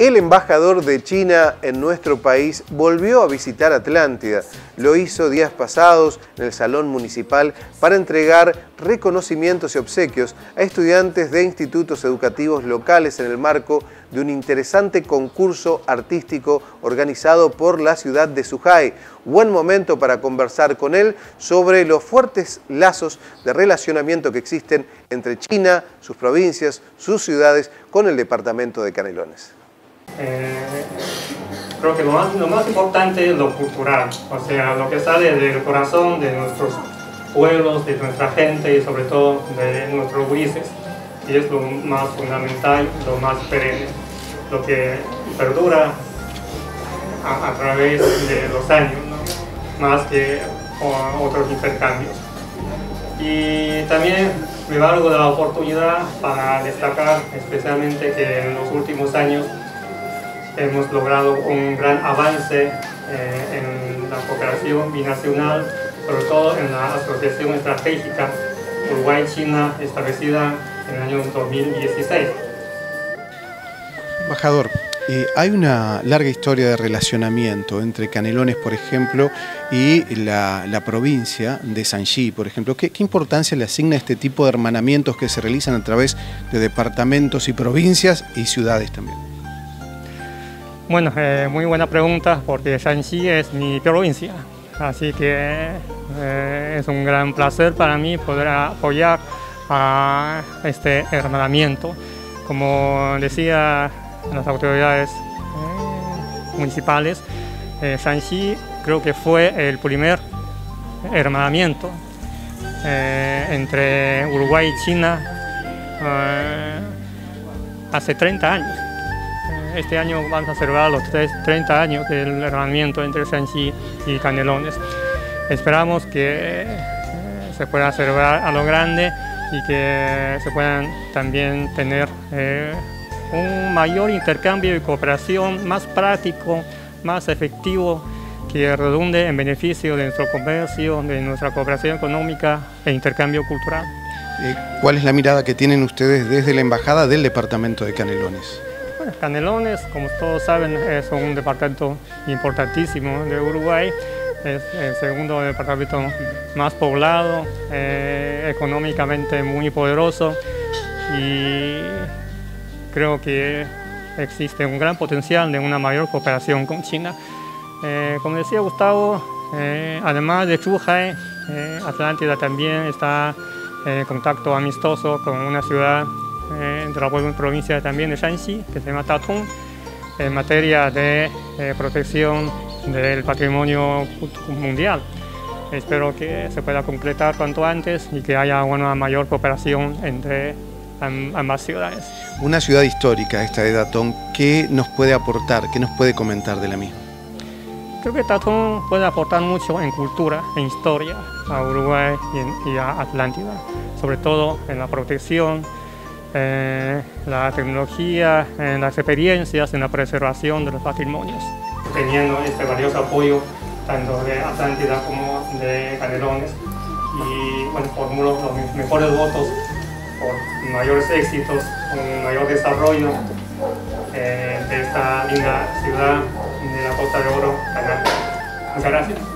El embajador de China en nuestro país volvió a visitar Atlántida. Lo hizo días pasados en el Salón Municipal para entregar reconocimientos y obsequios a estudiantes de institutos educativos locales en el marco de un interesante concurso artístico organizado por la ciudad de Sujai. Buen momento para conversar con él sobre los fuertes lazos de relacionamiento que existen entre China, sus provincias, sus ciudades, con el departamento de Canelones. Eh, creo que lo más, lo más importante es lo cultural, o sea, lo que sale del corazón de nuestros pueblos, de nuestra gente y sobre todo de nuestros grises, y es lo más fundamental, lo más perenne, lo que perdura a, través de los años, más que otros intercambios. Y también me valgo de la oportunidad para destacar especialmente que en los últimos años hemos logrado un gran avance eh, en la cooperación binacional, sobre todo en la asociación estratégica Uruguay-China establecida en el año 2016. Embajador, eh, hay una larga historia de relacionamiento entre Canelones, por ejemplo, y la, provincia de Sanxi, por ejemplo. ¿Qué, ¿Qué, importancia le asigna este tipo de hermanamientos que se realizan a través de departamentos y provincias y ciudades también? Bueno, eh, muy buena pregunta porque Shanxi es mi provincia, así que eh, es un gran placer para mí poder apoyar a este hermanamiento. Como decía las autoridades eh, municipales, Shanxi creo que fue el primer hermanamiento entre Uruguay y China hace 30 años este año vamos a celebrar los 30 años del hermanamiento entre Shanxi y Canelones. Esperamos que eh, se pueda celebrar a lo grande y que se puedan también tener eh, un mayor intercambio y cooperación más práctico, más efectivo, que redunde en beneficio de nuestro comercio, de nuestra cooperación económica e intercambio cultural. Eh, ¿Cuál es la mirada que tienen ustedes desde la Embajada del Departamento de Canelones? Canelones, como todos saben, es un departamento importantísimo de Uruguay. Es el segundo departamento más poblado, eh, económicamente muy poderoso y creo que existe un gran potencial de una mayor cooperación con China. Eh, como decía Gustavo, eh, además de Zhuhai, Atlántida también está en contacto amistoso con una ciudad de la provincia también de Shanxi, que se llama Tatong, en materia de eh, protección del patrimonio mundial. Espero que se pueda concretar cuanto antes y que haya una mayor cooperación entre ambas ciudades. Una ciudad histórica, esta de Tatong, ¿qué nos puede aportar, qué nos puede comentar de la misma? Creo que Tatón puede aportar mucho en cultura, en historia a Uruguay y, y a Atlántida, sobre todo en la protección, eh, la tecnología, en las experiencias, en la preservación de los patrimonios. Teniendo este valioso apoyo tanto de Atlántida como de Canelones y bueno, formulo los mejores votos por mayores éxitos, un mayor desarrollo eh, de esta linda ciudad de la Costa de Oro, Muchas gracias.